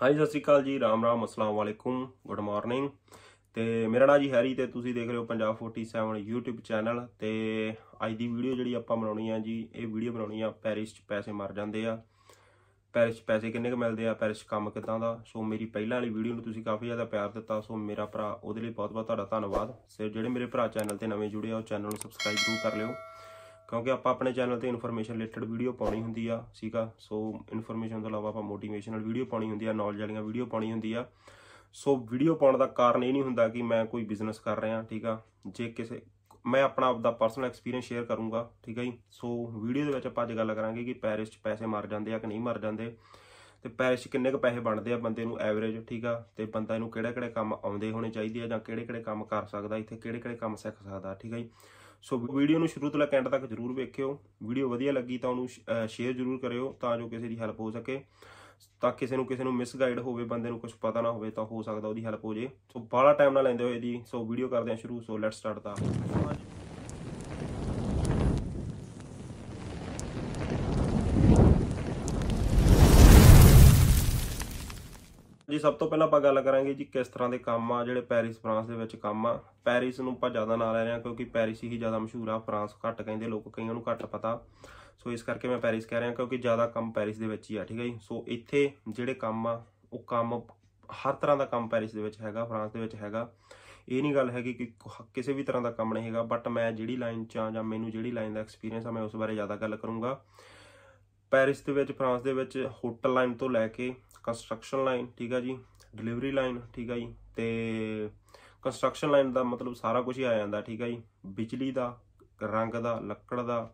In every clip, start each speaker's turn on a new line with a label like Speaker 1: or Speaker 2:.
Speaker 1: ਹਾਂਜੀ ਸਤਿ ਸ਼੍ਰੀ ਅਕਾਲ ਜੀ। ਰਾਮ ਰਾਮ, ਅਸਲਾਮ ਵਾਲੇਕੁਮ। ਗੁੱਡ ਮਾਰਨਿੰਗ ਤੇ ਮੇਰਾ ਨਾਮ ਜੀ ਹੈਰੀ ਤੇ ਤੁਸੀਂ ਦੇਖ ਰਹੇ ਹੋ ਪੰਜਾਬ 47 YouTube ਚੈਨਲ ਤੇ ਅੱਜ ਦੀ ਵੀਡੀਓ ਜਿਹੜੀ ਆਪਾਂ ਬਣਾਉਣੀ ਆ ਜੀ, ਇਹ ਵੀਡੀਓ ਬਣਾਉਣੀ ਆ ਪੈਰਿਸ 'ਚ ਪੈਸੇ ਮਰ ਜਾਂਦੇ ਆ। ਪੈਰਿਸ 'ਚ ਪੈਸੇ ਕਿੰਨੇ ਕੁ ਮਿਲਦੇ ਆ? ਪੈਰਿਸ 'ਚ ਕੰਮ ਕਿਦਾਂ ਦਾ? ਸੋ ਮੇਰੀ ਪਹਿਲਾਂ ਵਾਲੀ ਵੀਡੀਓ ਨੂੰ ਤੁਸੀਂ ਕਾਫੀ ਜ਼ਿਆਦਾ ਪਿਆਰ ਦਿੱਤਾ। ਸੋ ਮੇਰਾ ਭਰਾ ਉਹਦੇ ਲਈ ਬਹੁਤ-ਬਹੁਤ ਤੁਹਾਡਾ ਧੰਨਵਾਦ। ਸਿਰ ਜਿਹੜੇ ਮੇਰੇ ਭਰਾ ਚੈਨਲ ਤੇ ਨਵੇਂ ਜੁੜੇ ਆ, ਉਹ ਚੈਨਲ ਨੂੰ ਸਬਸਕ੍ਰਾਈਬ ਜ਼ਰੂਰ ਕਰ ਲਿਓ। ਕਿਉਂਕਿ ਆਪਾਂ ਆਪਣੇ ਚੈਨਲ ਤੇ ਇਨਫੋਰਮੇਸ਼ਨ ਰਿਲੇਟਡ ਵੀਡੀਓ ਪਾਉਣੀ ਹੁੰਦੀ ਆ, ਠੀਕ ਆ? ਸੋ ਇਨਫੋਰਮੇਸ਼ਨ ਤੋਂ ਇਲਾਵਾ ਆਪਾਂ ਮੋਟੀਵੇਸ਼ਨਲ ਵੀਡੀਓ ਪਾਉਣੀ ਹੁੰਦੀ ਆ ਨੌਲੇਜ ਵਾਲੀਆਂ ਵੀਡੀਓ ਪਾਉਣੀ ਹੁੰਦੀ ਆ। ਸੋ ਵੀਡੀਓ ਪਾਉਣ ਦਾ ਕਾਰਨ ਇਹ ਨਹੀਂ ਹੁੰਦਾ ਕਿ ਮੈਂ ਕੋਈ ਬਿਜ਼ਨਸ ਕਰ ਰਿਹਾ, ਠੀਕ ਆ? ਜੇ ਕਿਸੇ, ਮੈਂ ਆਪਣਾ ਆਪਦਾ ਪਰਸਨਲ ਐਕਸਪੀਰੀਅੰਸ ਸ਼ੇਅਰ ਕਰੂੰਗਾ, ਠੀਕ ਹੈ ਜੀ? ਸੋ ਵੀਡੀਓ ਦੇ ਵਿੱਚ ਆਪਾਂ ਅੱਜ ਗੱਲ ਕਰਾਂਗੇ ਕਿ ਪੈਰਿਸ 'ਚ ਪੈਸੇ ਮਰ ਜਾਂਦੇ ਆ ਕਿ ਨਹੀਂ ਮਰ ਜਾਂਦੇ? ਤੇ ਪੈਰਿਸ 'ਚ ਕਿੰਨੇ ਕੁ ਪੈਸੇ ਬਣਦੇ ਆ ਬੰਦੇ ਨੂੰ ਐਵਰੇਜ ਠੀਕ ਆ? ਤੇ ਬੰਦਾ ਇਹਨੂੰ ਕਿਹੜੇ ਕਿਹੜੇ ਕੰਮ ਆਉਂਦੇ ਹੋਣੇ ਚਾਹੀਦੇ ਆ ਜਾਂ ਕਿਹੜੇ ਕਿਹੜੇ ਕੰਮ ਕਰ ਸਕਦਾ, ਇੱਥੇ ਕਿਹੜੇ ਕਿਹੜੇ ਕੰਮ ਸਿੱਖ ਸਕਦਾ, ਠੀਕ ਹੈ ਜੀ? ਸੋ ਵੀਡੀਓ ਨੂੰ ਸ਼ੁਰੂ ਤੋਂ ਲੈ ਕੇ ਐਂਡ ਤੱਕ ਜਰੂਰ ਵੇਖਿਓ। ਵੀਡੀਓ ਵਧੀਆ ਲੱਗੀ ਤਾਂ ਉਹਨੂੰ ਸ਼ੇਅਰ ਜਰੂਰ ਕਰਿਓ ਤਾਂ ਜੋ ਕਿਸੇ ਦੀ ਹੈਲਪ ਹੋ ਸਕੇ। ਤਾਂ ਕਿਸੇ ਨੂੰ ਕਿਸੇ ਨੂੰ ਮਿਸਗਾਈਡ ਹੋਵੇ, ਬੰਦੇ ਨੂੰ ਕੁਝ ਪਤਾ ਨਾ ਹੋਵੇ ਤਾਂ ਹੋ ਸਕਦਾ ਉਹਦੀ ਹੈਲਪ ਹੋ ਜੇ। ਸੋ ਬਾਹਲਾ ਟਾਈਮ ਨਾ ਲੈਂਦੇ ਹੋਏ ਜੀ। ਸੋ ਵੀਡੀਓ ਕਰਦੇ ਹਾਂ ਸ਼ੁਰੂ। ਸੋ ਲੈਟਸ ਸਟਾਰਟ ਦਾ ਜੀ, ਸਭ ਤੋਂ ਪਹਿਲਾਂ ਆਪਾਂ ਗੱਲ ਕਰਾਂਗੇ ਜੀ ਕਿਸ ਤਰ੍ਹਾਂ ਦੇ ਕੰਮ ਆ, ਜਿਹੜੇ ਪੈਰਿਸ, ਫਰਾਂਸ ਦੇ ਵਿੱਚ ਕੰਮ ਆ। ਪੈਰਿਸ ਨੂੰ ਆਪਾਂ ਜ਼ਿਆਦਾ ਨਾਂ ਲੈ ਰਹੇ ਹਾਂ ਕਿਉਂਕਿ ਪੈਰਿਸ ਹੀ ਜ਼ਿਆਦਾ ਮਸ਼ਹੂਰ ਆ। ਫਰਾਂਸ ਘੱਟ ਕਹਿੰਦੇ, ਲੋਕ ਕਈਆਂ ਨੂੰ ਘੱਟ ਪਤਾ। ਸੋ ਇਸ ਕਰਕੇ ਮੈਂ ਪੈਰਿਸ ਕਹਿ ਰਿਹਾ ਕਿਉਂਕਿ ਜ਼ਿਆਦਾ ਕੰਮ ਪੈਰਿਸ ਦੇ ਵਿੱਚ ਹੀ ਆ, ਠੀਕ ਹੈ ਜੀ। ਸੋ ਇੱਥੇ ਜਿਹੜੇ ਕੰਮ ਆ, ਉਹ ਕੰਮ ਹਰ ਤਰ੍ਹਾਂ ਦਾ ਕੰਮ ਪੈਰਿਸ ਦੇ ਵਿੱਚ ਹੈਗਾ, ਫਰਾਂਸ ਦੇ ਵਿੱਚ ਹੈਗਾ। ਇਹ ਨਹੀਂ ਗੱਲ ਹੈਗੀ ਕਿ ਕਿਸੇ ਵੀ ਤਰ੍ਹਾਂ ਦਾ ਕੰਮ ਨਹੀਂ ਹੈਗਾ ਬਟ ਮੈਂ ਜਿਹੜੀ ਲਾਈਨ 'ਚ ਆ ਜਾਂ ਮੈਨੂੰ ਜਿਹੜੀ ਲਾਈਨ ਦਾ ਐਕਸਪੀਰੀਅੰਸ ਆ, ਮੈਂ ਉਸ ਬਾਰੇ ਜ਼ਿਆਦਾ ਗੱਲ ਕਰੂੰਗਾ। ਪੈਰਿਸ ਦੇ ਵਿੱਚ, ਫਰਾਂਸ ਦੇ ਵਿੱਚ ਹੋਟਲ ਲਾਈਨ ਤੋਂ ਲੈ ਕੇ ਕੰਸਟਰਕਸ਼ਨ ਲਾਈਨ ਠੀਕ ਆ ਜੀ। ਡਿਲੀਵਰੀ ਲਾਈਨ ਠੀਕ ਆ ਜੀ। ਤੇ ਕੰਸਟਰਕਸ਼ਨ ਲਾਈਨ ਦਾ ਮਤਲਬ ਸਾਰਾ ਕੁਝ ਹੀ ਆ ਜਾਂਦਾ, ਠੀਕ ਆ ਜੀ। ਬਿਜਲੀ ਦਾ, ਰੰਗ ਦਾ, ਲੱਕੜ ਦਾ,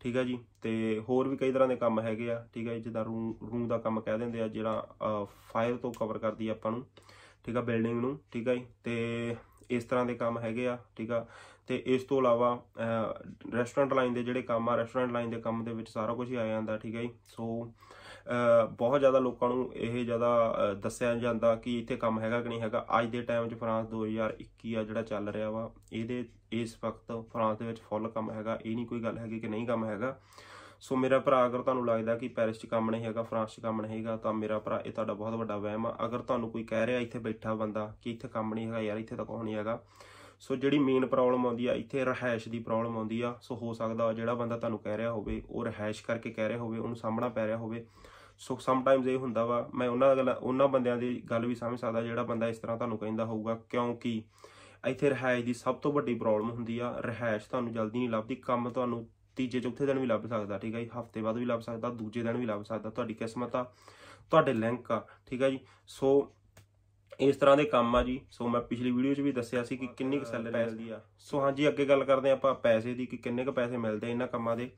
Speaker 1: ਠੀਕ ਆ ਜੀ। ਤੇ ਹੋਰ ਵੀ ਕਈ ਤਰ੍ਹਾਂ ਦੇ ਕੰਮ ਹੈਗੇ ਆ, ਠੀਕ ਆ ਜੀ। ਜਿੱਦਾਂ ਰੂ ਰੂਮ ਦਾ ਕੰਮ ਕਹਿ ਦਿੰਦੇ ਆ, ਜਿਹੜਾ ਫਾਇਰ ਤੋਂ ਕਵਰ ਕਰਦੀ ਆ ਆਪਾਂ ਨੂੰ, ਠੀਕ ਆ ਬਿਲਡਿੰਗ ਨੂੰ, ਠੀਕ ਆ ਜੀ। ਤੇ ਇਸ ਤਰ੍ਹਾਂ ਦੇ ਕੰਮ ਹੈਗੇ ਆ, ਠੀਕ ਆ। ਤੇ ਇਸ ਤੋਂ ਇਲਾਵਾ ਰੈਸਟੋਰੈਂਟ ਲਾਈਨ ਦੇ ਜਿਹੜੇ ਕੰਮ ਆ ਰੈਸਟੋਰੈਂਟ ਲਾਈਨ ਦੇ ਕੰਮ ਦੇ ਵਿੱਚ ਸਾਰਾ ਕੁਝ ਹੀ ਆ ਜਾਂਦਾ, ਠੀਕ ਹੈ ਜੀ। ਸੋ ਬਹੁਤ ਜ਼ਿਆਦਾ ਲੋਕਾਂ ਨੂੰ ਇਹ ਜ਼ਿਆਦਾ ਦੱਸਿਆ ਜਾਂਦਾ ਕਿ ਇੱਥੇ ਕੰਮ ਹੈਗਾ ਕਿ ਨਹੀਂ ਹੈਗਾ। ਅੱਜ ਦੇ ਟਾਈਮ 'ਚ ਫਰਾਂਸ 2021 ਆ ਜਿਹੜਾ ਚੱਲ ਰਿਹਾ ਵਾ, ਇਹਦੇ, ਇਸ ਵਕਤ ਫਰਾਂਸ ਦੇ ਵਿੱਚ ਫੁੱਲ ਕੰਮ ਹੈਗਾ। ਇਹ ਨਹੀਂ ਕੋਈ ਗੱਲ ਹੈਗੀ ਕਿ ਨਹੀਂ ਕੰਮ ਹੈਗਾ। ਸੋ ਮੇਰਾ ਭਰਾ ਅਗਰ ਤੁਹਾਨੂੰ ਲੱਗਦਾ ਕਿ ਪੈਰਿਸ 'ਚ ਕੰਮ ਨਹੀਂ ਹੈਗਾ ਫਰਾਂਸ 'ਚ ਕੰਮ ਨਹੀਂ ਹੈਗਾ, ਤਾਂ ਮੇਰਾ ਭਰਾ ਇਹ ਤੁਹਾਡਾ ਬਹੁਤ ਵੱਡਾ ਵਹਿਮ ਆ। ਅਗਰ ਤੁਹਾਨੂੰ ਕੋਈ ਕਹਿ ਰਿਹਾ ਇੱਥੇ ਬੈਠਾ ਬੰਦਾ ਕਿ ਇੱਥੇ ਕੰਮ ਨਹੀਂ ਹੈਗਾ, ਯਾਰ ਇੱਥੇ ਤਾਂ ਕੁਝ ਨਹੀਂ ਹੈਗਾ। ਸੋ ਜਿਹੜੀ ਮੇਨ ਪ੍ਰੋਬਲਮ ਆਉਂਦੀ ਆ, ਇੱਥੇ ਰਹਿائش ਦੀ ਪ੍ਰੋਬਲਮ ਆਉਂਦੀ ਆ। ਸੋ ਹੋ ਸਕਦਾ ਜਿਹੜਾ ਬੰਦਾ ਤੁਹਾਨੂੰ ਕਹਿ ਰਿਹਾ ਹੋਵੇ, ਉਹ ਰਹਿائش ਕਰਕੇ ਕਹਿ ਰਿਹਾ ਹੋਵੇ, ਉਹਨੂੰ ਸਾਹਮਣਾ ਪੈ ਰਿਹਾ ਹੋਵੇ। ਸੋ ਸਮਟਾਈਮਸ ਇਹ ਹੁੰਦਾ ਵਾ ਮੈਂ ਉਹਨਾਂ ਗੱਲ ਉਹਨਾਂ ਬੰਦਿਆਂ ਦੀ ਗੱਲ ਵੀ ਸਮਝ ਸਕਦਾ ਜਿਹੜਾ ਬੰਦਾ ਇਸ ਤਰ੍ਹਾਂ ਤੁਹਾਨੂੰ ਕਹਿੰਦਾ ਹੋਊਗਾ ਕਿਉਂਕਿ ਇੱਥੇ ਰਹਿائش ਦੀ ਸਭ ਤੋਂ ਵੱਡੀ ਪ੍ਰੋਬਲਮ ਹੁੰਦੀ ਆ ਰਹਿائش ਤੁਹਾਨੂੰ ਜਲਦੀ ਨਹੀਂ ਲੱਭਦੀ ਕੰਮ ਤੁਹਾਨੂੰ ਤੀਜੇ ਚੌਥੇ ਦਿਨ ਵੀ ਲੱਭ ਸਕਦਾ ਠੀਕ ਹੈ ਜੀ ਹਫ਼ਤੇ ਬਾਅਦ ਵੀ ਲੱਭ ਸਕਦਾ ਦੂਜੇ ਦਿਨ ਵੀ ਲੱਭ ਸਕਦਾ ਤੁਹਾਡੀ ਕਿਸਮਤ ਆ ਤੁਹਾਡੇ ਲਿੰਕ ਆ ਠੀਕ ਹੈ ਜੀ ਸੋ ਇਸ ਤਰ੍ਹਾਂ ਦੇ ਕੰਮ ਆ ਜੀ ਸੋ ਮੈਂ ਪਿਛਲੀ ਵੀਡੀਓ 'ਚ ਵੀ ਦੱਸਿਆ ਸੀ ਕਿ ਕਿੰਨੀ ਕੁ ਸੈਲਰੀ ਮਿਲਦੀ ਆ। ਸੋ ਹਾਂਜੀ ਅੱਗੇ ਗੱਲ ਕਰਦੇ ਆਪਾਂ ਪੈਸੇ ਦੀ ਕਿ ਕਿੰਨੇ ਕੁ ਪੈਸੇ ਮਿਲਦੇ ਇਹਨਾਂ ਕੰਮਾਂ ਦੇ।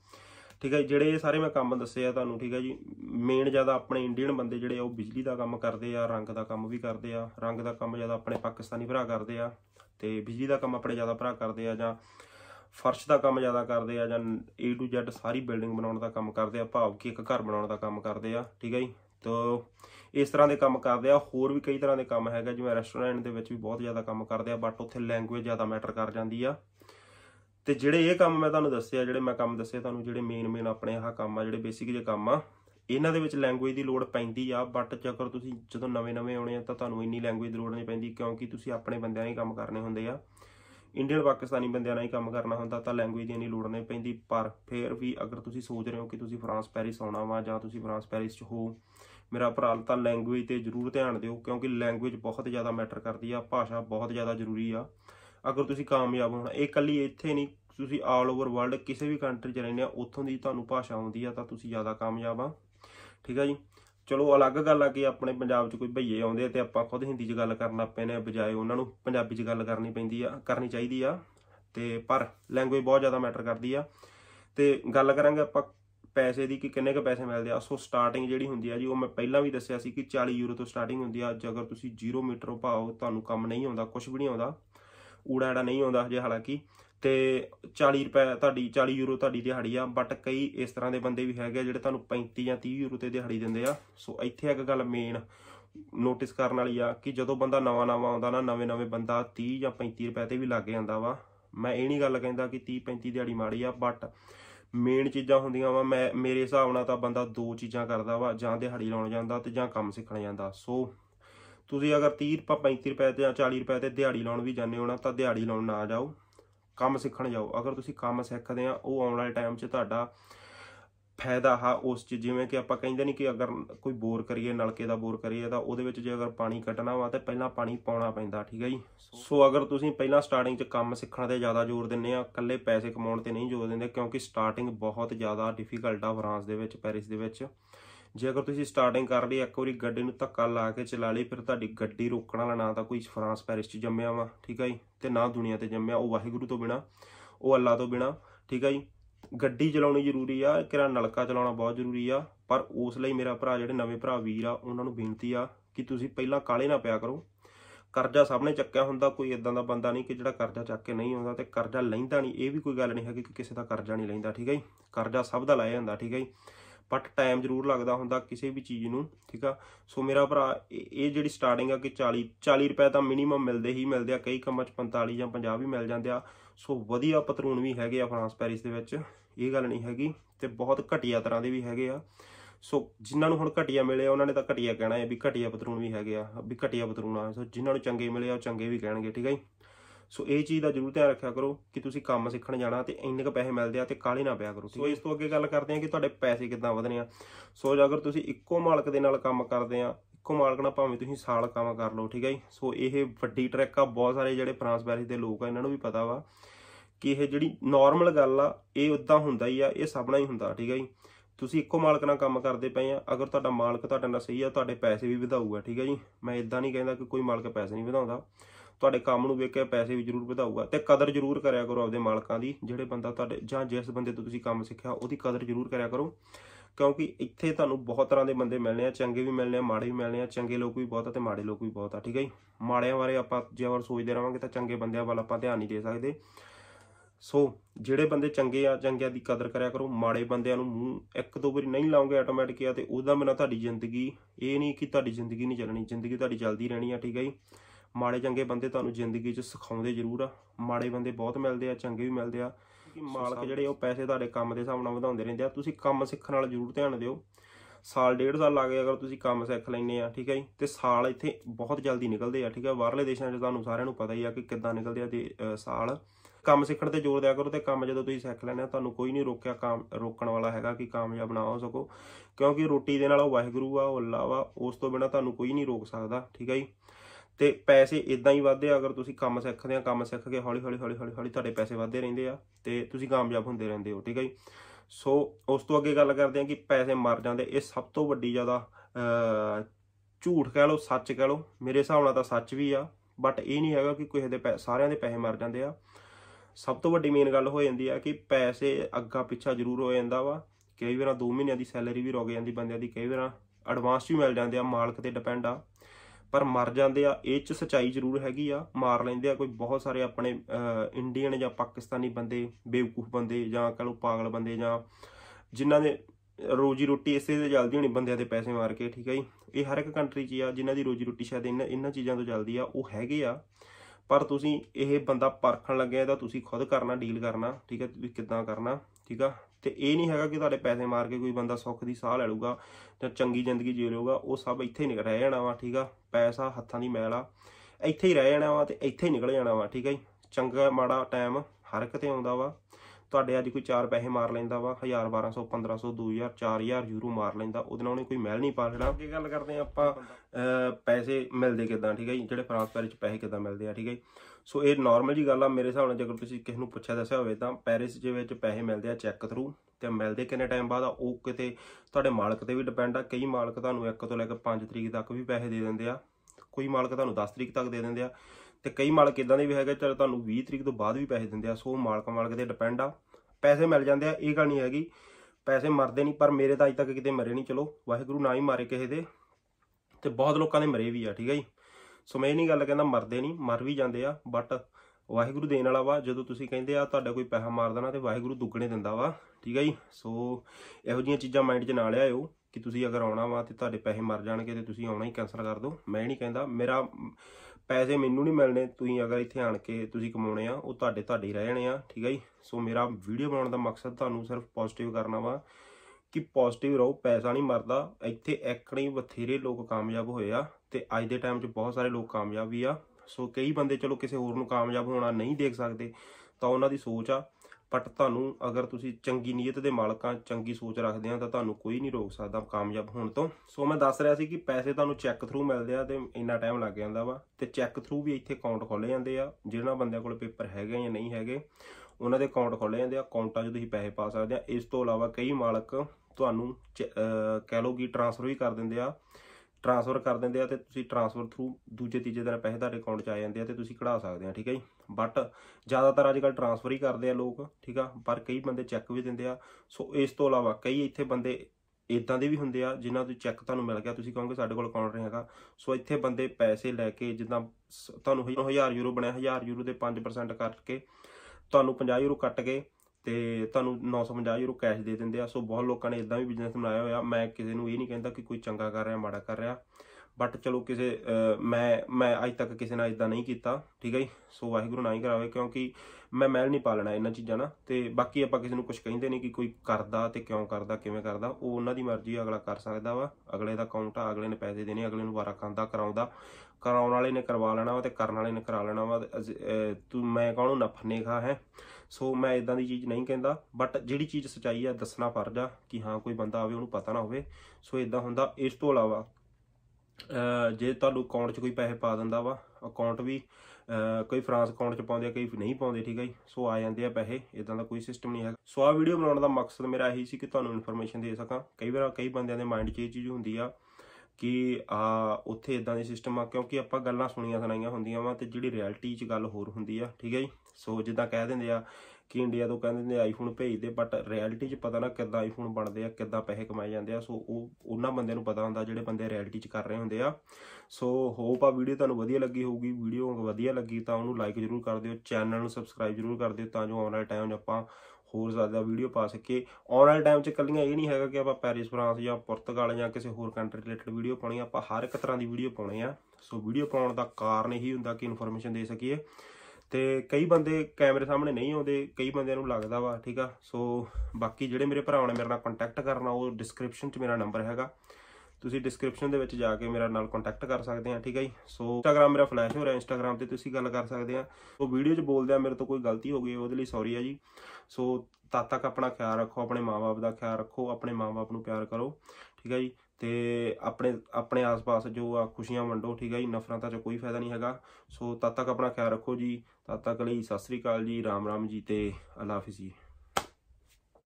Speaker 1: ਠੀਕ ਹੈ ਜਿਹੜੇ ਇਹ ਸਾਰੇ ਮੈਂ ਕੰਮ ਦੱਸੇ ਆ ਤੁਹਾਨੂੰ, ਠੀਕ ਹੈ ਜੀ ਮੇਨ ਜ਼ਿਆਦਾ ਆਪਣੇ ਇੰਡੀਅਨ ਬੰਦੇ ਜਿਹੜੇ ਆ, ਉਹ ਬਿਜਲੀ ਦਾ ਕੰਮ ਕਰਦੇ ਆ, ਰੰਗ ਦਾ ਕੰਮ ਵੀ ਕਰਦੇ ਆ, ਰੰਗ ਦਾ ਕੰਮ ਜ਼ਿਆਦਾ ਆਪਣੇ ਪਾਕਿਸਤਾਨੀ ਭਰਾ ਕਰਦੇ ਆ, ਤੇ ਬਿਜਲੀ ਦਾ ਕੰਮ ਆਪਣੇ ਜ਼ਿਆਦਾ ਭਰਾ ਕਰਦੇ ਆ, ਜਾਂ ਫਰਸ਼ ਦਾ ਕੰਮ ਜ਼ਿਆਦਾ ਕਰਦੇ ਆ, ਜਾਂ A to Z ਸਾਰੀ ਬਿਲਡਿੰਗ ਬਣਾਉਣ ਦਾ ਕੰਮ ਕਰਦੇ ਆ, ਭਾਵ ਕਿ ਇੱਕ ਘਰ ਬਣਾਉਣ ਦਾ ਕੰਮ ਕਰਦੇ ਆ, ਠੀਕ ਹੈ ਜੀ, ਤੋ ਇਸ ਤਰ੍ਹਾਂ ਦੇ ਕੰਮ ਕਰਦੇ ਆ, ਹੋਰ ਵੀ ਕਈ ਤਰ੍ਹਾਂ ਦੇ ਕੰਮ ਹੈਗਾ, ਜਿਵੇਂ ਰੈਸਟੋਰੈਂਟ ਦੇ ਵਿੱਚ ਵੀ ਬਹੁਤ ਜ਼ਿਆਦਾ ਕੰਮ ਕਰਦੇ ਆ ਬਟ ਉੱਥੇ ਲੈਂਗੁਏਜ ਜ਼ਿਆਦਾ ਮੈਟਰ ਕਰ ਜਾਂਦੀ ਆ ਤੇ ਜਿਹੜੇ ਇਹ ਕੰਮ ਮੈਂ ਤੁਹਾਨੂੰ ਦੱਸਿਆ, ਜਿਹੜੇ ਮੈਂ ਕੰਮ ਦੱਸੇ ਤੁਹਾਨੂੰ, ਜਿਹੜੇ ਮੇਨ ਮੇਨ ਆਪਣੇ ਆਹ ਕੰਮ ਆ, ਜਿਹੜੇ ਬੇਸਿਕ ਜਿਹੇ ਕੰਮ ਆ, ਇਹਨਾਂ ਦੇ ਵਿੱਚ ਲੈਂਗੁਏਜ ਦੀ ਲੋੜ ਪੈਂਦੀ ਆ ਬਟ ਜੇਕਰ ਤੁਸੀਂ ਜਦੋਂ ਨਵੇਂ-ਨਵੇਂ ਆਉਣੇ ਆ ਤਾਂ ਤੁਹਾਨੂੰ ਇੰਨੀ ਲੈਂਗੁਏਜ ਦੀ ਲੋੜ ਨਹੀਂ ਪੈਂਦੀ, ਕਿਉਂਕਿ ਤੁਸੀਂ ਆਪਣੇ ਬੰਦਿਆਂ ਨਾਲ ਹੀ ਕੰਮ ਕਰਨੇ ਹੁੰਦੇ ਆ। ਇੰਡੀਅਨ ਪਾਕਿਸਤਾਨੀ ਬੰਦਿਆਂ ਨਾਲ ਹੀ ਕੰਮ ਕਰਨਾ ਹੁੰਦਾ ਤਾਂ ਲੈਂਗੁਏਜ ਦੀ ਇੰਨੀ ਲੋੜ ਨਹੀਂ ਪੈਂਦੀ, ਪਰ ਫਿਰ ਵੀ ਅਗਰ ਤੁਸੀਂ ਸੋਚ ਰਹੇ ਹੋ ਕਿ ਤੁਸੀਂ ਫਰਾਂਸ, ਪੈਰਿਸ ਆਉਣਾ ਵਾ ਜਾਂ ਤੁਸੀਂ ਫਰਾਂਸ, ਪੈਰਿਸ 'ਚ ਹੋ, ਮੇਰਾ ਭਰਾ ਤਾਂ ਲੈਂਗੁਏਜ ਤੇ ਜ਼ਰੂਰ ਧਿਆਨ ਦਿਓ, ਕਿਉਂਕਿ ਲੈਂਗੁਏਜ ਬਹੁਤ ਜ਼ਿਆਦਾ ਮੈਟਰ ਕਰਦੀ ਆ, ਭਾਸ਼ਾ ਬਹੁਤ ਜ਼ਿਆਦਾ ਜ਼ਰੂਰੀ ਆ। ਅਗਰ ਤੁਸੀਂ ਕਾਮਯਾਬ ਹੋਣਾ, ਇਹ ਕੱਲੀ ਇੱਥੇ ਨਹੀਂ, ਤੁਸੀਂ ਆਲ ਓਵਰ ਵਰਲਡ ਕਿਸੇ ਵੀ ਕੰਟਰੀ 'ਚ ਰਹਿੰਦੇ ਆ ਉੱਥੋਂ ਦੀ ਤੁਹਾਨੂੰ ਭਾਸ਼ਾ ਆਉਂਦੀ ਆ ਤਾਂ ਤੁਸੀਂ ਜ਼ਿਆਦਾ ਕਾਮਯਾਬ ਆ। ਠੀਕ ਆ ਜੀ? ਚਲੋ, ਅਲੱਗ ਗੱਲ ਆ ਕਿ ਆਪਣੇ ਪੰਜਾਬ 'ਚ ਕੋਈ ਭਈਏ ਆਉਂਦੇ ਆ ਤੇ ਆਪਾਂ ਖੁਦ ਹਿੰਦੀ 'ਚ ਗੱਲ ਕਰਨਾ ਪੈਨੇ ਬਜਾਏ ਉਹਨਾਂ ਨੂੰ ਪੰਜਾਬੀ 'ਚ ਗੱਲ ਕਰਨੀ ਪੈਂਦੀ ਆ, ਕਰਨੀ ਚਾਹੀਦੀ ਆ। ਤੇ ਪਰ ਲੈਂਗੁਏਜ ਬਹੁਤ ਜ਼ਿਆਦਾ ਮੈਟਰ ਕਰਦੀ ਆ। ਤੇ ਗੱਲ ਕਰਾਂਗੇ ਆਪਾਂ ਪੈਸੇ ਦੀ ਕਿ ਕਿੰਨੇ ਕੁ ਪੈਸੇ ਮਿਲਦੇ ਆ। ਸੋ ਸਟਾਰਟਿੰਗ ਜਿਹੜੀ ਹੁੰਦੀ ਆ ਜੀ, ਉਹ ਮੈਂ ਪਹਿਲਾਂ ਵੀ ਦੱਸਿਆ ਸੀ ਕਿ 40 ਯੂਰੋ ਤੋਂ ਸਟਾਰਟਿੰਗ ਹੁੰਦੀ ਆ। ਜੇ ਅਗਰ ਤੁਸੀਂ 0 ਮੀਟਰ ਪਾਓ ਤੁਹਾਨੂੰ ਕੰਮ ਨਹੀਂ ਆਉਂਦਾ ਕੁਝ ਵੀ ਨਹੀਂ ਆਉਂਦਾ। ਊੜਾ ਐੜਾ ਨਹੀਂ ਆਉਂਦਾ ਹਜੇ ਹਾਲਾਂਕਿ, ਤੇ 40 ਰੁਪਏ ਤੁਹਾਡੀ 40 ਯੂਰੋ ਤੁਹਾਡੀ ਦਿਹਾੜੀ ਆ ਬਟ ਕਈ ਇਸ ਤਰ੍ਹਾਂ ਦੇ ਬੰਦੇ ਵੀ ਹੈਗੇ ਜਿਹੜੇ ਤੁਹਾਨੂੰ 35 ਜਾਂ 30 ਯੂਰੋ ਤੇ ਦਿਹਾੜੀ ਦਿੰਦੇ ਆ। ਸੋ ਇੱਥੇ ਇੱਕ ਗੱਲ ਮੇਨ ਨੋਟਿਸ ਕਰਨ ਵਾਲੀ ਆ ਕਿ ਜਦੋਂ ਬੰਦਾ ਨਵਾਂ ਨਵਾਂ ਆਉਂਦਾ ਨਾ, ਨਵੇਂ ਨਵੇਂ ਬੰਦਾ 30 ਜਾਂ 35 ਰੁਪਏ ਤੇ ਵੀ ਲੱਗ ਜਾਂਦਾ ਵਾ। ਮੈਂ ਇਹ ਨਹੀਂ ਗੱਲ ਕਹਿੰਦਾ ਕਿ 30 35 ਦਿਹਾੜੀ ਮਾੜੀ ਆ ਬਟ ਮੇਨ ਚੀਜ਼ਾਂ ਹੁੰਦੀਆਂ ਵਾ, ਮੈਂ, ਮੇਰੇ ਹਿਸਾਬ ਨਾਲ ਤਾਂ ਬੰਦਾ ਦੋ ਚੀਜ਼ਾਂ ਕਰਦਾ ਵਾ, ਜਾਂ ਦਿਹਾੜੀ ਲਾਉਣ ਜਾਂਦਾ ਤੇ ਜਾਂ ਕੰਮ ਸਿੱਖਣ ਜਾਂਦਾ। ਸੋ ਤੁਸੀਂ ਅਗਰ 30 ਰੁਪਏ 35 ਰੁਪਏ ਤੇ ਜਾਂ 40 ਰੁਪਏ ਤੇ ਦਿਹਾੜੀ ਲਾਉਣ ਵੀ ਜਾਂਦੇ ਹੋ ਨਾ, ਤਾਂ ਦਿਹਾੜੀ ਲਾਉਣ ਨਾ ਜਾਓ। ਕੰਮ ਸਿੱਖਣ ਜਾਓ। ਅਗਰ ਤੁਸੀਂ ਕੰਮ ਸਿੱਖਦੇ ਆ, ਉਹ ਆਉਣ ਵਾਲੇ ਟਾਈਮ 'ਚ ਤੁਹਾਡਾ ਫਾਇਦਾ ਹਾ ਉਸ 'ਚ। ਜਿਵੇਂ ਕਿ ਆਪਾਂ ਕਹਿੰਦੇ ਨਹੀਂ ਕਿ ਅਗਰ ਕੋਈ ਬੋਰ ਕਰੀਏ, ਨਲਕੇ ਦਾ ਬੋਰ ਕਰੀਏ, ਤਾਂ ਉਹਦੇ ਵਿੱਚ ਜੇ ਅਗਰ ਪਾਣੀ ਕੱਢਣਾ ਵਾ, ਤਾਂ ਪਹਿਲਾਂ ਪਾਣੀ ਪਾਉਣਾ ਪੈਂਦਾ, ਠੀਕ ਹੈ ਜੀ? ਸੋ ਅਗਰ ਤੁਸੀਂ ਪਹਿਲਾਂ ਸਟਾਰਟਿੰਗ 'ਚ ਕੰਮ ਸਿੱਖਣ ਤੇ ਜ਼ਿਆਦਾ ਜ਼ੋਰ ਦਿੰਦੇ ਆ, ਇਕੱਲੇ ਪੈਸੇ ਕਮਾਉਣ ਤੇ ਨਹੀਂ ਜ਼ੋਰ ਦਿੰਦੇ, ਕਿਉਂਕਿ ਸਟਾਰਟਿੰਗ ਬਹੁਤ ਜ਼ਿਆਦਾ ਡਿਫਿਕਲਟ ਆ, ਫਰਾਂਸ ਦੇ ਵਿੱਚ, ਪੈਰਿਸ ਦੇ ਵਿੱਚ। ਜੇ ਅਗਰ ਤੁਸੀਂ ਸਟਾਰਟਿੰਗ ਕਰ ਲਈ, ਇੱਕ ਵਾਰੀ ਗੱਡੀ ਨੂੰ ਧੱਕਾ ਲਾ ਕੇ ਚਲਾ ਲਈ, ਫਿਰ ਤੁਹਾਡੀ ਗੱਡੀ ਰੋਕਣ ਵਾਲਾ ਨਾ ਤਾਂ ਕੋਈ ਫਰਾਂਸ, ਪੈਰਿਸ 'ਚ ਜੰਮਿਆ ਵਾ, ਠੀਕ ਆ ਜੀ? ਤੇ ਨਾ ਦੁਨੀਆ ਤੇ ਜੰਮਿਆ, ਉਹ ਵਾਹਿਗੁਰੂ ਤੋਂ ਬਿਨਾ, ਉਹ ਅੱਲਾ ਤੋਂ ਬਿਨਾ, ਠੀਕ ਆ ਜੀ? ਗੱਡੀ ਚਲਾਉਣੀ ਜ਼ਰੂਰੀ ਆ ਕਿਰਾ ਨਲਕਾ ਚਲਾਉਣਾ ਬਹੁਤ ਜ਼ਰੂਰੀ ਆ, ਪਰ ਉਸ ਲਈ ਮੇਰਾ ਭਰਾ, ਜਿਹੜੇ ਨਵੇਂ ਭਰਾ ਵੀਰ ਆ, ਉਹਨਾਂ ਨੂੰ ਬੇਨਤੀ ਆ ਕਿ ਤੁਸੀਂ ਪਹਿਲਾਂ ਕਾਲੇ ਨਾ ਪਿਆ ਕਰੋ। ਕਰਜ਼ਾ ਸਭ ਨੇ ਚੱਕਿਆ ਹੁੰਦਾ, ਕੋਈ ਇਦਾਂ ਦਾ ਬੰਦਾ ਨਹੀਂ ਕਿ ਜਿਹੜਾ ਕਰਜ਼ਾ ਚੱਕ ਕੇ ਨਹੀਂ ਆਉਂਦਾ ਤੇ ਕਰਜ਼ਾ ਲੈਂਦਾ ਨਹੀਂ, ਇਹ ਵੀ ਕੋਈ ਗੱਲ ਨਹੀਂ ਹੈਗੀ ਕਿ ਕਿਸੇ ਦਾ ਕਰਜ਼ਾ ਨਹੀਂ ਲੈਂਦਾ, ਠੀਕ ਹੈ ਜੀ? ਕਰਜ਼ਾ ਸਭ ਦਾ ਲਾਇਆ ਜਾਂਦਾ, ਠੀਕ ਹੈ ਜੀ? ਬਟ ਟਾਈਮ ਜ਼ਰੂਰ ਲੱਗਦਾ ਹੁੰਦਾ ਕਿਸੇ ਵੀ ਚੀਜ਼ ਨੂੰ, ਠੀਕ ਆ? ਸੋ ਮੇਰਾ ਭਰਾ, ਇਹ ਇਹ ਜਿਹੜੀ ਸਟਾਰਟਿੰਗ ਆ ਕਿ 40 40 ਰੁਪਏ ਤਾਂ ਮਿਨੀਮਮ ਮਿਲਦੇ ਹੀ ਮਿਲਦੇ ਆ, ਕਈ ਕੰਮਾਂ 'ਚ 45 ਜਾਂ 50 ਵੀ ਮਿਲ ਜਾਂਦੇ ਆ। ਸੋ ਵਧੀਆ ਪਤਰੂਨ ਵੀ ਹੈਗੇ ਆ ਫਰਾਂਸ ਪੈਰਿਸ ਦੇ ਵਿੱਚ, ਇਹ ਗੱਲ ਨਹੀਂ ਹੈਗੀ, ਤੇ ਬਹੁਤ ਘਟੀਆ ਤਰ੍ਹਾਂ ਦੇ ਵੀ ਹੈਗੇ ਆ। ਸੋ ਜਿਨ੍ਹਾਂ ਨੂੰ ਹੁਣ ਘਟੀਆ ਮਿਲੇ ਉਹਨਾਂ ਨੇ ਤਾਂ ਘਟੀਆ ਕਹਿਣਾ ਹੈ ਵੀ ਘਟੀਆ ਪਤਰੂਨ ਵੀ ਹੈਗੇ ਆ, ਵੀ ਘਟੀਆ ਪਤਰੂਨ ਆ। ਸੋ ਜਿਨ੍ਹਾਂ ਨੂੰ ਚੰਗੇ ਮਿਲੇ ਆ, ਉਹ ਚੰਗੇ ਵੀ ਕਹਿਣਗੇ, ਠੀਕ ਹੈ ਜੀ? ਸੋ ਇਹ ਚੀਜ਼ ਦਾ ਜ਼ਰੂਰ ਧਿਆਨ ਰੱਖਿਆ ਕਰੋ ਕਿ ਤੁਸੀਂ ਕੰਮ ਸਿੱਖਣ ਜਾਣਾ ਤੇ ਇੰਨੇ ਕੁ ਪੈਸੇ ਮਿਲਦੇ ਆ ਤੇ ਕਾਲੇ ਨਾ ਪਿਆ ਕਰੋ ਸੋ ਇਸ ਤੋਂ ਅੱਗੇ ਗੱਲ ਕਰਦੇ ਆ ਕਿ ਤੁਹਾਡੇ ਪੈਸੇ ਕਿੱਦਾਂ ਵਧਣੇ ਆ। ਸੋ ਜੇ ਅਗਰ ਤੁਸੀਂ ਇੱਕੋ ਮਾਲਕ ਦੇ ਨਾਲ ਕੰਮ ਕਰਦੇ ਆ ਇੱਕੋ ਮਾਲਕ ਨਾਲ ਭਾਵੇਂ ਤੁਸੀਂ ਸਾਲ ਕੰਮ ਕਰ ਲਓ ਠੀਕ ਹੈ ਜੀ? ਸੋ ਇਹ ਵੱਡੀ ਟਰੈਕ ਆ ਬਹੁਤ ਸਾਰੇ ਜਿਹੜੇ ਫਰਾਂਸ ਪੈਰਿਸ ਦੇ ਲੋਕ ਆ ਇਹਨਾਂ ਨੂੰ ਵੀ ਪਤਾ ਵਾ ਕਿ ਇਹ ਜਿਹੜੀ ਨਾਰਮਲ ਗੱਲ ਆ ਇਹ ਉਦਾਂ ਹੁੰਦਾ ਹੀ ਆ ਇਹ ਸਭ ਨਾਲ ਹੀ ਹੁੰਦਾ ਠੀਕ ਹੈ ਜੀ? ਤੁਸੀਂ ਇੱਕੋ ਮਾਲਕ ਨਾਲ ਕੰਮ ਕਰਦੇ ਪਏ ਆ ਅਗਰ ਤੁਹਾਡਾ ਮਾਲਕ ਤੁਹਾਡੇ ਨਾਲ ਸਹੀ ਆ ਤੁਹਾਡੇ ਪੈਸੇ ਵੀ ਵਧਾਊਗਾ ਠੀਕ ਹੈ ਜੀ? ਮੈਂ ਇਦਾਂ ਨਹੀਂ ਕਹਿੰਦਾ ਕਿ ਕੋਈ ਮਾਲਕ ਪੈਸੇ ਨਹੀਂ ਵਧਾਉਂਦਾ। ਤੁਹਾਡੇ ਕੰਮ ਨੂੰ ਵੇਖ ਕੇ ਪੈਸੇ ਵੀ ਜ਼ਰੂਰ ਵਧਾਊਗਾ ਤੇ ਕਦਰ ਜ਼ਰੂਰ ਕਰਿਆ ਕਰੋ ਆਪਦੇ ਮਾਲਕਾਂ ਦੀ, ਜਿਹੜੇ ਬੰਦਾ ਤੁਹਾਡੇ ਜਾਂ ਜਿਸ ਬੰਦੇ ਤੋਂ ਤੁਸੀਂ ਕੰਮ ਸਿੱਖਿਆ, ਉਹਦੀ ਕਦਰ ਜ਼ਰੂਰ ਕਰਿਆ ਕਰੋ। ਕਿਉਂਕਿ ਇੱਥੇ ਤੁਹਾਨੂੰ ਬਹੁਤ ਤਰ੍ਹਾਂ ਦੇ ਬੰਦੇ ਮਿਲਣੇ ਆ, ਚੰਗੇ ਵੀ ਮਿਲਣੇ ਆ, ਮਾੜੇ ਵੀ ਮਿਲਣੇ ਆ, ਚੰਗੇ ਲੋਕ ਵੀ ਬਹੁਤ ਆ ਤੇ ਮਾੜੇ ਲੋਕ ਵੀ ਬਹੁਤ ਆ, ਠੀਕ ਹੈ ਜੀ? ਮਾੜਿਆਂ ਬਾਰੇ ਆਪਾਂ ਜੇ ਵਾਰ ਸੋਚਦੇ ਰਵਾਂਗੇ ਤਾਂ ਚੰਗੇ ਬੰਦਿਆਂ ਵੱਲ ਆਪਾਂ ਧਿਆਨ ਨਹੀਂ ਦੇ ਸਕਦੇ। ਸੋ ਜਿਹੜੇ ਬੰਦੇ ਚੰਗੇ ਆ, ਚੰਗਿਆਂ ਦੀ ਕਦਰ ਕਰਿਆ ਕਰੋ, ਮਾੜੇ ਬੰਦਿਆਂ ਨੂੰ ਮੂੰਹ ਇੱਕ ਦੋ ਵਾਰੀ ਨਹੀਂ ਲਾਉਂਗੇ ਆਟੋਮੈਟਿਕ ਆ ਤੇ ਉਹਦਾ ਬਿਨਾਂ ਤੁਹਾਡੀ ਜ਼ਿੰਦਗੀ, ਇਹ ਨਹੀਂ ਕਿ ਤੁਹਾਡੀ ਜ਼ਿੰਦਗੀ ਨਹੀਂ ਚੱਲਣੀ, ਜ਼ਿੰਦਗੀ ਤੁਹਾਡੀ ਚੱਲਦੀ ਰਹਿਣੀ ਆ, ਠੀਕ ਹੈ ਜੀ? ਮਾੜੇ ਚੰਗੇ ਬੰਦੇ ਤੁਹਾਨੂੰ ਜ਼ਿੰਦਗੀ 'ਚ ਸਿਖਾਉਂਦੇ ਜ਼ਰੂਰ ਆ। ਮਾੜੇ ਬੰਦੇ ਬਹੁਤ ਮਿਲਦੇ ਆ ਚੰਗੇ ਵੀ ਮਿਲਦੇ ਆ। ਕਿ ਮਾਲਕ ਜਿਹੜੇ ਉਹ ਪੈਸੇ ਤੁਹਾਡੇ ਕੰਮ ਦੇ ਹਿਸਾਬ ਨਾਲ ਵਧਾਉਂਦੇ ਰਹਿੰਦੇ ਆ। ਤੁਸੀਂ ਕੰਮ ਸਿੱਖਣ ਨਾਲ ਜ਼ਰੂਰ ਧਿਆਨ ਦਿਓ। ਸਾਲ ਡੇਢ ਸਾਲ ਲੱਗੇ ਅਗਰ ਤੁਸੀਂ ਕੰਮ ਸਿੱਖ ਲੈਨੇ ਆ ਠੀਕ ਹੈ ਜੀ? ਤੇ ਸਾਲ ਇੱਥੇ ਬਹੁਤ ਜਲਦੀ ਨਿਕਲਦੇ ਆ ਠੀਕ ਹੈ ਬਾਹਰਲੇ ਦੇਸ਼ਾਂ 'ਚ ਤੁਹਾਨੂੰ ਸਾਰਿਆਂ ਨੂੰ ਪਤਾ ਹੀ ਆ ਕਿ ਕਿੱਦਾਂ ਨਿਕਲਦੇ ਆ ਤੇ ਅ, ਸਾਲ। ਕੰਮ ਸਿੱਖਣ ਤੇ ਜ਼ੋਰ ਦਿਆ ਕਰੋ ਤੇ ਕੰਮ ਜਦੋਂ ਤੁਸੀਂ ਸਿੱਖ ਲੈਣੇ ਆ ਤੁਹਾਨੂੰ ਕੋਈ ਨਹੀਂ ਰੋਕਿਆ ਕੰਮ ਰੋਕਣ ਵਾਲਾ ਹੈਗਾ ਕਿ ਕਾਮਯਾਬ ਨਾ ਹੋ ਸਕੋ। ਕਿਉਂਕਿ ਰੋਟੀ ਦੇ ਨਾਲ ਉਹ ਵਾਹਿਗੁਰੂ ਆ ਉਹ ਅੱਲਾ ਵਾ ਉਸ ਤੋਂ ਬਿਨਾ ਤੁਹਾਨੂੰ ਕੋਈ ਨਹੀਂ ਰੋਕ ਸਕਦਾ ਠੀਕ ਹੈ ਜੀ? ਤੇ ਪੈਸੇ ਇਦਾਂ ਹੀ ਵਧਦੇ ਆ, ਅਗਰ ਤੁਸੀਂ ਕੰਮ ਸਿੱਖਦੇ ਆ, ਕੰਮ ਸਿੱਖ ਕੇ ਹੌਲੀ ਹੌਲੀ ਹੌਲੀ ਹੌਲੀ ਹੌਲੀ ਤੁਹਾਡੇ ਪੈਸੇ ਵਧਦੇ ਰਹਿੰਦੇ ਆ ਤੇ ਤੁਸੀਂ ਕਾਮਯਾਬ ਹੁੰਦੇ ਰਹਿੰਦੇ ਹੋ, ਠੀਕ ਹੈ ਜੀ? ਸੋ ਉਸ ਤੋਂ ਅੱਗੇ ਗੱਲ ਕਰਦੇ ਆ ਕਿ ਪੈਸੇ ਮਰ ਜਾਂਦੇ, ਇਹ ਸਭ ਤੋਂ ਵੱਡੀ ਜ਼ਿਆਦਾ ਝੂਠ ਕਹਿ ਲਓ, ਸੱਚ ਕਹਿ ਲਓ, ਮੇਰੇ ਹਿਸਾਬ ਨਾਲ ਤਾਂ ਸੱਚ ਵੀ ਆ ਬਟ ਇਹ ਨਹੀਂ ਹੈਗਾ ਕਿ ਕਿਸੇ ਦੇ ਪੈ- ਸਾਰਿਆਂ ਦੇ ਪੈਸੇ ਮਰ ਜਾਂਦੇ ਆ। ਸਭ ਤੋਂ ਵੱਡੀ ਮੇਨ ਗੱਲ ਹੋ ਜਾਂਦੀ ਆ ਕਿ ਪੈਸੇ ਅੱਗਾ ਪਿੱਛਾ ਜ਼ਰੂਰ ਹੋ ਜਾਂਦਾ ਵਾ, ਕਈ ਵਾਰ 2 ਮਹੀਨਿਆਂ ਦੀ ਸੈਲਰੀ ਵੀ ਰੁਕ ਜਾਂਦੀ ਬੰਦਿਆਂ ਦੀ, ਕਈ ਵਾਰ ਐਡਵਾਂਸ ਵੀ ਮਿਲ ਜਾਂਦੇ ਆ, ਮਾਲਕ ਤੇ ਡਿਪੈਂਡ ਆ। ਪਰ ਮਰ ਜਾਂਦੇ ਆ, ਇਹ ਚ ਸਚਾਈ ਜ਼ਰੂਰ ਹੈਗੀ ਆ, ਮਾਰ ਲੈਂਦੇ ਆ ਕੋਈ ਬਹੁਤ ਸਾਰੇ ਆਪਣੇ ਇੰਡੀਅਨ ਜਾਂ ਪਾਕਿਸਤਾਨੀ ਬੰਦੇ, ਬੇਵਕੂਫ ਬੰਦੇ ਜਾਂ ਕਹ ਲਓ ਪਾਗਲ ਬੰਦੇ ਜਾਂ ਜਿਨ੍ਹਾਂ ਦੇ ਰੋਜੀ ਰੋਟੀ ਇਸੇ ਤੇ ਚੱਲਦੀ ਹੋਣੀ ਬੰਦਿਆਂ ਦੇ ਪੈਸੇ ਮਾਰ ਕੇ, ਠੀਕ ਹੈ ਜੀ? ਇਹ ਹਰ ਇੱਕ ਕੰਟਰੀ 'ਚ ਹੀ ਆ, ਜਿਨ੍ਹਾਂ ਦੀ ਰੋਜੀ ਰੋਟੀ ਸ਼ਾਇਦ ਇਹਨਾਂ ਇਹਨਾਂ ਚੀਜ਼ਾਂ ਤੋਂ ਚੱਲਦੀ ਆ, ਉਹ ਹੈਗੇ ਆ। ਪਰ ਤੁਸੀਂ ਇਹ ਬੰਦਾ ਪਰਖਣ ਲੱਗਿਆ ਤਾਂ ਤੁਸੀਂ ਖੁਦ ਕਰਨਾ ਡੀਲ ਕਰਨਾ, ਠੀਕ ਹੈ ਤੁਸੀਂ ਕਿੱਦਾਂ ਕਰਨਾ, ਠੀਕ ਆ? ਤੇ ਇਹ ਨਹੀਂ ਹੈਗਾ ਕਿ ਤੁਹਾਡੇ ਪੈਸੇ ਮਾਰ ਕੇ ਕੋਈ ਬੰਦਾ ਸੁੱਖ ਦੀ ਸਾਹ ਲੈ ਲੂਗਾ ਜਾਂ ਚੰਗੀ ਜ਼ਿੰਦਗੀ ਜੀ ਲਊਗਾ, ਉਹ ਸਭ ਇੱਥੇ ਹੀ ਰਹਿ ਜਾਣਾ ਵਾ, ਠੀਕ ਆ? ਪੈਸਾ ਹੱਥਾਂ ਦੀ ਮੈਲ ਆ। ਇੱਥੇ ਹੀ ਰਹਿ ਜਾਣਾ ਵਾ ਤੇ ਇੱਥੇ ਹੀ ਨਿਕਲ ਜਾਣਾ ਵਾ, ਠੀਕ ਆ ਜੀ? ਚੰਗਾ ਮਾੜਾ ਟਾਈਮ ਹਰ ਇੱਕ ਤੇ ਆਉਂਦਾ ਵਾ। ਤੁਹਾਡੇ ਅੱਜ ਕੋਈ 4 ਪੈਸੇ ਮਾਰ ਲੈਂਦਾ ਵਾ 1000 1200 1500 2000 4000 ਯੂਰੋ ਮਾਰ ਲੈਂਦਾ, ਉਹਦੇ ਨਾਲ ਉਹਨੇ ਕੋਈ ਮਹਿਲ ਨਹੀਂ ਪਾ ਲੈਣਾ ਅੱਗੇ ਗੱਲ ਕਰਦੇ ਆ ਆਪਾਂ ਪੈਸੇ ਮਿਲਦੇ ਕਿਦਾਂ, ਠੀਕ ਹੈ ਜੀ? ਜਿਹੜੇ ਫਰਾਂਸ ਪੈਰਿਸ ਚ ਪੈਸੇ ਕਿਦਾਂ ਮਿਲਦੇ ਆ, ਠੀਕ ਹੈ ਜੀ? ਸੋ ਇਹ ਨਾਰਮਲ ਜੀ ਗੱਲ ਆ, ਮੇਰੇ ਹਿਸਾਬ ਨਾਲ ਜੇਕਰ ਤੁਸੀਂ ਕਿਸੇ ਨੂੰ ਪੁੱਛਿਆ ਦੱਸਿਆ ਹੋਵੇ ਤਾਂ ਪੈਰਿਸ ਦੇ ਵਿੱਚ ਪੈਸੇ ਮਿਲਦੇ ਆ ਚੈੱਕ ਥਰੂ ਤੇ ਮਿਲਦੇ ਕਿੰਨੇ ਟਾਈਮ ਬਾਅਦ ਆ, ਉਹ ਕਿਤੇ ਤੁਹਾਡੇ ਮਾਲਕ ਤੇ ਵੀ ਡਿਪੈਂਡ ਆ। ਕਈ ਮਾਲਕ ਤੁਹਾਨੂੰ 1 ਤੋਂ ਲੈ ਕੇ 5 ਤਰੀਕ ਤੱਕ ਵੀ ਪੈਸੇ ਦੇ ਦਿੰਦੇ ਆ, ਕੋਈ ਮਾਲਕ ਤੁਹਾਨੂੰ 10 ਤਰੀਕ ਤੱਕ ਦੇ ਦਿੰਦੇ ਆ। ਤੇ ਕਈ ਮਾਲਕ ਇਦਾਂ ਦੇ ਵੀ ਹੈਗੇ, ਚਲ ਤੁਹਾਨੂੰ 20 ਤਰੀਕ ਤੋਂ ਬਾਅਦ ਵੀ ਪੈਸੇ ਦਿੰਦੇ ਆ, ਸੋ ਮਾਲਕ ਮਾਲਕ ਤੇ ਡਿਪੈਂਡ ਆ। ਪੈਸੇ ਮਿਲ ਜਾਂਦੇ ਆ, ਇਹ ਗੱਲ ਨਹੀਂ ਹੈਗੀ, ਪੈਸੇ ਮਰਦੇ ਨਹੀਂ, ਪਰ ਮੇਰੇ ਤਾਂ ਅਜੇ ਤੱਕ ਕਿਤੇ ਮਰੇ ਨਹੀਂ, ਚਲੋ, ਵਾਹਿਗੁਰੂ ਨਾ ਹੀ ਮਾਰੇ ਕਿਸੇ ਦੇ। ਤੇ ਬਹੁਤ ਲੋਕਾਂ ਦੇ ਮਰੇ ਵੀ ਆ, ਠੀਕ ਹੈ ਜੀ। ਸੋ ਮੈਂ ਇਹ ਨਹੀਂ ਗੱਲ ਕਹਿੰਦਾ ਮਰਦੇ ਨਹੀਂ, ਮਰ ਵੀ ਜਾਂਦੇ ਆ ਬਟ ਵਾਹਿਗੁਰੂ ਦੇਣ ਵਾਲਾ ਵਾ, ਜਦੋਂ ਤੁਸੀਂ ਕਹਿੰਦੇ ਆ ਤੁਹਾਡਾ ਕੋਈ ਪੈਸਾ ਮਾਰ ਦੇਣਾ ਤੇ ਵਾਹਿਗੁਰੂ ਦੁੱਗਣੇ ਦਿੰਦਾ ਵਾ, ਠੀਕ ਹੈ ਜੀ। ਸੋ ਇਹੋ ਜਿਹੀਆਂ ਚੀਜ਼ਾਂ ਮਾਈਂਡ 'ਚ ਨਾ ਲਿਆਇਓ ਕਿ ਤੁਸੀਂ ਅਗਰ ਆਉਣਾ ਵਾ ਤੇ ਤੁਹਾਡੇ ਪੈਸੇ ਮਰ ਜਾਣਗੇ ਤੇ ਤੁਸੀਂ ਆਉਣਾ ਹੀ ਕੈਂਸਲ ਕਰ ਦਿਓ। ਮੈਂ ਨਹੀਂ ਕਹਿੰਦਾ, ਮੇਰਾ ਪੈਸੇ ਮੈਨੂੰ ਨਹੀਂ ਮਿਲਣੇ, ਤੁਸੀਂ ਅਗਰ ਇੱਥੇ ਆਣ ਕੇ ਤੁਸੀਂ ਕਮਾਉਣੇ ਆ, ਉਹ ਤੁਹਾਡੇ ਤੁਹਾਡੇ ਹੀ ਰਹਿ ਜਾਣੇ ਆ, ਠੀਕ ਹੈ ਜੀ? ਸੋ ਮੇਰਾ ਵੀਡੀਓ ਬਣਾਉਣ ਦਾ ਮਕਸਦ ਤੁਹਾਨੂੰ ਸਿਰਫ ਪੋਜ਼ਿਟਿਵ ਕਰਨਾ ਵਾ ਕਿ ਪੋਜ਼ਿਟਿਵ ਰਹੋ, ਪੈਸਾ ਨਹੀਂ ਮਰਦਾ, ਇੱਥੇ ਐਕਣੀ ਬਥੇਰੇ ਲੋਕ ਕਾਮਯਾਬ ਹੋਏ ਆ ਤੇ ਅੱਜ ਦੇ ਟਾਈਮ 'ਚ ਬਹੁਤ ਸਾਰੇ ਲੋਕ ਕਾਮਯਾਬ ਵੀ ਆ। ਸੋ ਕਈ ਬੰਦੇ ਚਲੋ ਕਿਸੇ ਹੋਰ ਨੂੰ ਕਾਮਯਾਬ ਹੋਣਾ ਨਹੀਂ ਦੇਖ ਸਕਦੇ, ਤਾਂ ਉਹਨਾਂ ਦੀ ਸੋਚ ਆ। ਬਟ ਤੁਹਾਨੂੰ ਅਗਰ ਤੁਸੀਂ ਚੰਗੀ ਨੀਅਤ ਦੇ ਮਾਲਕਾਂ, ਚੰਗੀ ਸੋਚ ਰੱਖਦੇ ਆ ਤਾਂ ਤੁਹਾਨੂੰ ਕੋਈ ਨਹੀਂ ਰੋਕ ਸਕਦਾ ਕਾਮਯਾਬ ਹੋਣ ਤੋਂ। ਸੋ ਮੈਂ ਦੱਸ ਰਿਹਾ ਸੀ ਕਿ ਪੈਸੇ ਤੁਹਾਨੂੰ ਚੈੱਕ ਥਰੂ ਮਿਲਦੇ ਆ ਤੇ ਇੰਨਾ ਟਾਈਮ ਲੱਗ ਜਾਂਦਾ ਵਾ। ਤੇ ਚੈੱਕ ਥਰੂ ਵੀ ਇੱਥੇ ਅਕਾਊਂਟ ਖੋਲੇ ਜਾਂਦੇ ਆ, ਜਿਹਨਾਂ ਬੰਦਿਆਂ ਕੋਲ ਪੇਪਰ ਹੈਗੇ ਜਾਂ ਨਹੀਂ ਹੈਗੇ, ਉਹਨਾਂ ਦੇ ਅਕਾਊਂਟ ਖੋਲੇ ਜਾਂਦੇ ਆ। ਅਕਾਊਂਟਾਂ 'ਚ ਤੁਸੀਂ ਪੈਸੇ ਪਾ ਸਕਦੇ ਆ। ਇਸ ਤੋਂ ਇਲਾਵਾ ਕਈ ਮਾਲਕ ਤੁਹਾਨੂੰ ਕਹਿ ਲਓ ਕਿ ਟ੍ਰਾਂਸਫਰ ਵੀ ਕਰ ਦਿੰਦੇ ਆ। ਟ੍ਰਾਂਸਫਰ ਕਰ ਦਿੰਦੇ ਆ ਤੇ ਤੁਸੀਂ ਟ੍ਰਾਂਸਫਰ ਥਰੂ ਦੂਜੇ ਤੀਜੇ ਦਿਨ ਪੈਸੇ ਤੁਹਾਡੇ ਅਕਾਊਂਟ 'ਚ ਆ ਜਾਂਦੇ ਆ ਤੇ ਤੁਸੀਂ ਕਢਾ ਸਕਦੇ ਆ, ਠੀਕ ਹੈ ਜੀ? ਬਟ ਜ਼ਿਆਦਾਤਰ ਅੱਜ ਕੱਲ ਟ੍ਰਾਂਸਫਰ ਹੀ ਕਰਦੇ ਆ ਲੋਕ, ਠੀਕ ਆ? ਪਰ ਕਈ ਬੰਦੇ ਚੈੱਕ ਵੀ ਦਿੰਦੇ ਆ। ਸੋ ਇਸ ਤੋਂ ਇਲਾਵਾ ਕਈ ਇੱਥੇ ਬੰਦੇ ਇਦਾਂ ਦੇ ਵੀ ਹੁੰਦੇ ਆ ਜਿਨ੍ਹਾਂ ਤੋਂ ਚੈੱਕ ਤੁਹਾਨੂੰ ਮਿਲ ਗਿਆ, ਤੁਸੀਂ ਕਹੋਗੇ ਸਾਡੇ ਕੋਲ ਅਕਾਊਂਟ ਨਹੀਂ ਹੈਗਾ। ਸੋ ਇੱਥੇ ਬੰਦੇ ਪੈਸੇ ਲੈ ਕੇ ਜਿੱਦਾਂ ਤੁਹਾਨੂੰ 1000 ਯੂਰੋ ਬਣਿਆ 1000 ਯੂਰੋ ਦੇ 5% ਕਰਕੇ ਤੁਹਾਨੂੰ 50 ਯੂਰੋ ਕੱਟ ਕੇ ਤੇ ਤੁਹਾਨੂੰ 950 ਯੂਰੋ ਕੈਸ਼ ਦੇ ਦਿੰਦੇ ਆ। ਸੋ ਬਹੁਤ ਲੋਕਾਂ ਨੇ ਇਦਾਂ ਵੀ ਬਿਜ਼ਨਸ ਬਣਾਇਆ ਹੋਇਆ। ਮੈਂ ਕਿਸੇ ਨੂੰ ਇਹ ਨਹੀਂ ਕਹਿੰਦਾ ਕਿ ਕੋਈ ਚੰਗਾ ਕਰ ਰਿਹਾ, ਮਾੜਾ ਕਰ ਰਿਹਾ। ਬਟ ਚਲੋ ਕਿਸੇ ਮੈਂ ਮੈਂ ਅੱਜ ਤੱਕ ਕਿਸੇ ਨਾਲ ਇਦਾਂ ਨਹੀਂ ਕੀਤਾ। ਠੀਕ ਹੈ ਜੀ? ਸੋ ਵਾਹਿਗੁਰੂ ਨਾ ਹੀ ਕਰਾਵੇ, ਕਿਉਂਕਿ ਮੈਂ ਮਹਿਲ ਨਹੀਂ ਪਾਲਣਾ ਇਹਨਾਂ ਚੀਜ਼ਾਂ ਨਾਲ। ਤੇ ਬਾਕੀ ਆਪਾਂ ਕਿਸੇ ਨੂੰ ਕੁਝ ਕਹਿੰਦੇ ਨਹੀਂ ਕਿ ਕੋਈ ਕਰਦਾ ਤੇ ਕਿਉਂ ਕਰਦਾ, ਕਿਵੇਂ ਕਰਦਾ। ਉਹ ਉਹਨਾਂ ਦੀ ਮਰਜ਼ੀ ਅਗਲਾ ਕਰ ਸਕਦਾ ਵਾ। ਅਗਲੇ ਦਾ ਅਕਾਊਂਟ ਆ, ਅਗਲੇ ਨੇ ਪੈਸੇ ਦੇਣੇ, ਅਗਲੇ ਨੂੰ ਵਾਰਾ ਖਾਂਦਾ, ਕਰਾਉਂਦਾ। ਕਰਾਉਣ ਵਾਲੇ ਨੇ ਕਰਵਾ ਲੈਣਾ ਵਾ ਤੇ ਕਰਨ ਵਾਲੇ ਨੇ ਕਰਾ ਲੈਣਾ ਵਾ ਤੂੰ ਮੈਂ ਕਹਣੂ ਨਫਨੇ ਖਾ ਹੈ। ਸੋ ਮੈਂ ਇਦਾਂ ਦੀ ਚੀਜ਼ ਨਹੀਂ ਕਹਿੰਦਾ ਬਟ ਜਿਹੜੀ ਚੀਜ਼ ਸਚਾਈ ਆ, ਦੱਸਣਾ ਫਰਜ਼ ਆ ਕਿ ਹਾਂ, ਕੋਈ ਬੰਦਾ ਆਵੇ, ਉਹਨੂੰ ਪਤਾ ਨਾ ਹੋਵੇ। ਸੋ ਇਦਾਂ ਹੁੰਦਾ। ਇਸ ਤੋਂ ਇਲਾਵਾ ਜੇ ਤੁਹਾਨੂੰ ਅਕਾਊਂਟ 'ਚ ਕੋਈ ਪੈਸੇ ਪਾ ਦਿੰਦਾ ਵਾ ਅਕਾਊਂਟ ਵੀ ਕੋਈ ਫਰਾਂਸ ਅਕਾਊਂਟ 'ਚ ਪਾਉਂਦੇ ਆ, ਕਈ ਨਹੀਂ ਪਾਉਂਦੇ, ਠੀਕ ਹੈ ਜੀ? ਸੋ ਆ ਜਾਂਦੇ ਆ ਪੈਸੇ। ਇਦਾਂ ਦਾ ਕੋਈ ਸਿਸਟਮ ਨਹੀਂ ਹੈਗਾ। ਸੋ ਆ ਵੀਡੀਓ ਬਣਾਉਣ ਦਾ ਮਕਸਦ ਮੇਰਾ ਇਹੀ ਸੀ ਕਿ ਤੁਹਾਨੂੰ ਇਨਫੋਰਮੇਸ਼ਨ ਦੇ ਸਕਾਂ। ਕਈ ਵਾਰ ਕਈ ਬੰਦਿਆਂ ਦੇ ਮਾਈਂਡ 'ਚ ਇਹ ਚੀਜ਼ ਹੁੰਦੀ ਆ ਕਿ, ਆ, ਉੱਥੇ ਇਦਾਂ ਦੀ ਸਿਸਟਮ ਆ, ਕਿਉਂਕਿ ਆਪਾਂ ਗੱਲਾਂ ਸੁਣੀਆਂ ਸੁਣਾਈਆਂ ਹੁੰਦੀਆਂ ਵਾ ਤੇ ਜਿਹੜੀ ਰਿਐਲਿਟੀ 'ਚ ਗੱਲ ਹੋਰ ਹੁੰਦੀ ਆ, ਠੀਕ ਹੈ ਜੀ? ਸੋ ਜਿੱਦਾਂ ਕਹਿ ਦਿੰਦੇ ਆ ਕਿ ਇੰਡੀਆ ਤੋਂ ਕਹਿੰਦੇ ਨੇ ਆਈਫੋਨ ਭੇਜਦੇ ਬਟ ਰਿਐਲਿਟੀ 'ਚ ਪਤਾ ਨਾ ਕਿੱਦਾਂ ਆਈਫੋਨ ਬਣਦੇ ਆ, ਕਿੱਦਾਂ ਪੈਸੇ ਕਮਾਏ ਜਾਂਦੇ ਆ, ਸੋ ਉਹ, ਉਹਨਾਂ ਬੰਦਿਆਂ ਨੂੰ ਪਤਾ ਹੁੰਦਾ ਜਿਹੜੇ ਬੰਦੇ ਰਿਐਲਿਟੀ 'ਚ ਕਰ ਰਹੇ ਹੁੰਦੇ ਆ। ਸੋ ਹੋਪ ਆ ਵੀਡੀਓ ਤੁਹਾਨੂੰ ਵਧੀਆ ਲੱਗੀ ਹੋਊਗੀ ਵੀਡੀਓ ਵਧੀਆ ਲੱਗੀ ਤਾਂ ਉਹਨੂੰ ਲਾਈਕ ਜ਼ਰੂਰ ਕਰ ਦਿਓ ਚੈਨਲ ਨੂੰ ਸਬਸਕ੍ਰਾਈਬ ਜ਼ਰੂਰ ਕਰ ਦਿਓ ਤਾਂ ਜੋ ਆਉਣ ਵਾਲੇ ਟਾਈਮ 'ਚ ਆਪਾਂ ਹੋਰ ਜ਼ਿਆਦਾ ਵੀਡੀਓ ਪਾ ਸਕੀਏ ਆਉਣ ਵਾਲੇ ਟਾਈਮ 'ਚ ਕੱਲੀਆਂ ਇਹ ਨਹੀਂ ਹੈਗਾ ਕਿ ਆਪਾਂ ਪੈਰਿਸ ਫਰਾਂਸ ਜਾਂ ਪੁਰਤਗਾਲ ਜਾਂ ਕਿਸੇ ਹੋਰ ਕੰਟਰੀ ਰਿਲੇਟਡ ਵੀਡੀਓ ਪਾਉਣੀ, ਆਪਾਂ ਹਰ ਇੱਕ ਤਰ੍ਹਾਂ ਦੀ ਵੀਡੀਓ ਪਾਉਣੀ ਆ। ਸੋ ਵੀਡੀਓ ਪਾਉਣ ਦਾ ਕਾਰਨ ਇਹੀ ਹੁੰਦਾ ਕਿ ਇਨਫੋਰਮੇਸ਼ਨ ਦੇ ਸਕੀਏ। ਤੇ ਕਈ ਬੰਦੇ ਕੈਮਰੇ ਸਾਹਮਣੇ ਨਹੀਂ ਆਉਂਦੇ, ਕਈ ਬੰਦਿਆਂ ਨੂੰ ਲੱਗਦਾ ਵਾ, ਠੀਕ ਆ? ਸੋ ਬਾਕੀ ਜਿਹੜੇ ਮੇਰੇ ਭਰਾਵਾਂ ਨੇ ਮੇਰੇ ਨਾਲ ਕੰਟੈਕਟ ਕਰਨਾ, ਉਹ ਡਿਸਕ੍ਰਿਪਸ਼ਨ 'ਚ ਮੇਰਾ ਨੰਬਰ ਹੈਗਾ। ਤੁਸੀਂ ਡਿਸਕ੍ਰਿਪਸ਼ਨ ਦੇ ਵਿੱਚ ਜਾ ਕੇ ਮੇਰੇ ਨਾਲ ਕੰਟੈਕਟ ਕਰ ਸਕਦੇ ਆ, ਠੀਕ ਹੈ ਜੀ? ਸੋ ਇੰਸਟਾਗ੍ਰam ਮੇਰਾ ਫਲੈਸ਼ ਹੋ ਰਿਹਾ ਇੰਸਟਾਗ੍ਰam ਤੇ ਤੁਸੀਂ ਗੱਲ ਕਰ ਸਕਦੇ ਆ। ਉਹ ਵੀਡੀਓ 'ਚ ਬੋਲਦੇ ਆ ਮੇਰੇ ਤੋਂ ਕੋਈ ਗਲਤੀ ਹੋ ਗਈ, ਉਹਦੇ ਲਈ ਸੌਰੀ ਆ ਜੀ। ਸੋ ਤਦ ਤੱਕ ਆਪਣਾ ਖਿਆਲ ਰੱਖੋ, ਆਪਣੇ ਮਾਪੇ ਦਾ ਖਿਆਲ ਰੱਖੋ, ਆਪਣੇ ਮਾਪੇ ਨੂੰ ਪਿਆਰ ਕਰੋ, ਠੀਕ ਹੈ ਜੀ? ਤੇ ਆਪਣੇ ਆਪਣੇ ਆਸ-ਪਾਸ ਜੋ ਆ ਖੁਸ਼ੀਆਂ ਵੰਡੋ, ਠੀਕ ਹੈ ਜੀ? ਨਫ਼ਰਤਾਂ 'ਚ ਕੋਈ ਫਾਇਦਾ ਨਹੀਂ ਹੈਗਾ। ਸੋ ਤਦ ਤੱਕ ਆਪਣਾ ਖਿਆਲ ਰੱਖੋ ਜੀ। ਤਦ ਤੱਕ ਲਈ ਸਤਿ ਸ੍ਰੀ ਅਕਾਲ ਜੀ ਰਾਮ ਰਾਮ ਜੀ ਤੇ ਅੱਲਾ ਹਾਫਿਜ਼ ਜੀ।